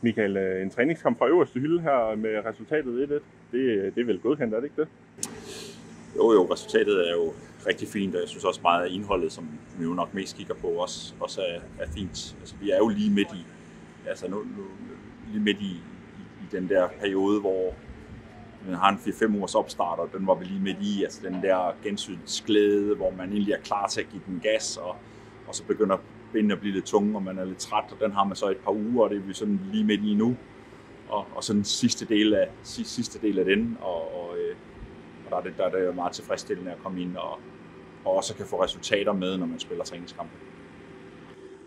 Michael, øh, en træningskamp fra øverste hylde her med resultatet 1-1. Det, det er vel godkendt, er det ikke det? Jo, jo, resultatet er jo rigtig fint, og jeg synes også meget af indholdet, som vi jo nok mest kigger på, også, også er, er fint. Altså, vi er jo lige midt i, altså nu, nu lige midt i, i, i den der periode, hvor man har en 4-5 ugers opstart, og den var vi lige midt i, altså den der gensynsglæde, hvor man egentlig er klar til at give den gas, og, og så begynder benene at blive lidt tunge, og man er lidt træt, og den har man så et par uger, og det er vi sådan lige midt i nu. Og, og så den sidste del af, sidste, del af den, og, og, øh, og der, er det, der er det meget tilfredsstillende at komme ind og, og også kan få resultater med, når man spiller træningskampe.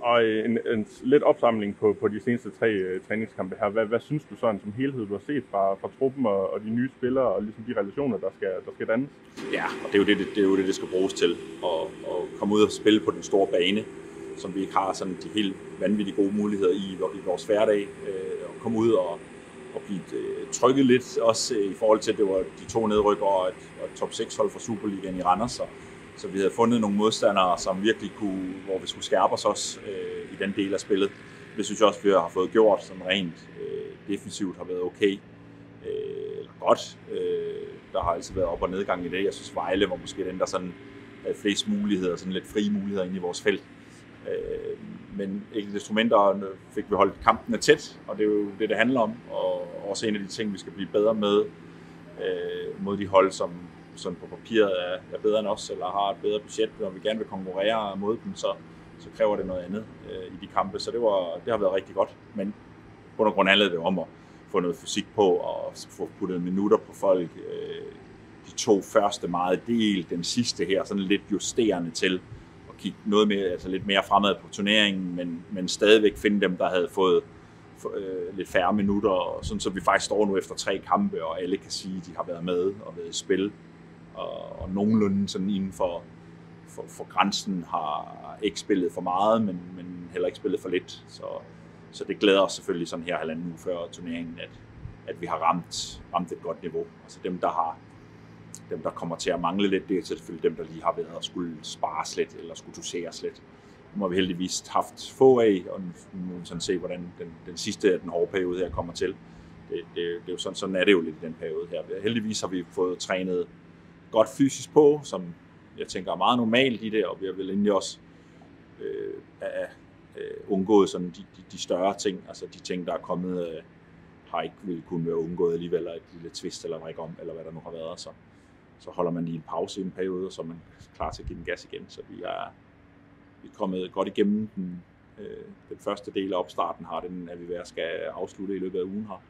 Og en, en lidt opsamling på, på de seneste tre uh, træningskampe her. Hvad, hvad synes du sådan som helhed, du har set fra, fra truppen og, og de nye spillere, og ligesom de relationer, der skal, der skal dannes? Ja, og det er jo det, det, det, er jo det, det skal bruges til. At, at komme ud og spille på den store bane, som vi ikke har sådan de helt vanvittige gode muligheder i, i vores hverdag. Øh, at komme ud og, og blive øh, trykket lidt, også øh, i forhold til, at det var de to nedrykker og et, og et top 6 hold fra Superligaen i Randers. Og, så vi havde fundet nogle modstandere, som virkelig kunne, hvor vi skulle skærpe os også øh, i den del af spillet. Det synes jeg også, vi har fået gjort som rent øh, defensivt har været okay. Øh, eller godt. Øh, der har altid været op- og nedgang i det. Jeg synes, Vejle var måske den, der sådan havde flest muligheder, sådan lidt frie muligheder inde i vores felt. Øh, men ikke desto mindre fik vi holdt kampene tæt, og det er jo det, det handler om. Og også en af de ting, vi skal blive bedre med øh, mod de hold, som, som på papiret er, er bedre end os, eller har et bedre budget, når vi gerne vil konkurrere mod dem, så, så kræver det noget andet øh, i de kampe. Så det, var, det har været rigtig godt. Men på grund handlede det om at få noget fysik på og få puttet minutter på folk. Øh, de to første meget del, den sidste her, sådan lidt justerende til at kigge noget mere, altså lidt mere fremad på turneringen, men, men stadigvæk finde dem, der havde fået øh, lidt færre minutter, og sådan, så vi faktisk står nu efter tre kampe, og alle kan sige, at de har været med og været i spil og, og nogenlunde sådan inden for, for, for grænsen har ikke spillet for meget, men, men heller ikke spillet for lidt. Så, så det glæder os selvfølgelig sådan her halvanden uge før turneringen, at, at vi har ramt, ramt et godt niveau. Altså dem, der har dem, der kommer til at mangle lidt, det er selvfølgelig dem, der lige har været og skulle spare lidt, eller skulle doseres lidt. Nu har vi heldigvis haft få af, og nu må sådan se, hvordan den, den sidste af den hårde periode her kommer til. Det, det, det er jo sådan, sådan er det jo lidt i den periode her. Heldigvis har vi fået trænet godt fysisk på, som jeg tænker er meget normalt i det, og vi har vel egentlig også øh, af, øh, undgået sådan de, de, de større ting, altså de ting, der er kommet, øh, har ikke ville kunne være undgået alligevel, eller et lille twist eller en om, eller hvad der nu har været, så, så holder man lige en pause i en periode, så er man klar til at give den gas igen, så vi er, vi er kommet godt igennem den, øh, den første del af opstarten har den, at vi være skal afslutte i løbet af ugen her.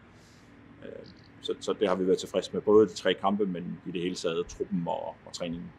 Så, så det har vi været tilfreds med, både de tre kampe, men i det hele taget truppen og, og træningen.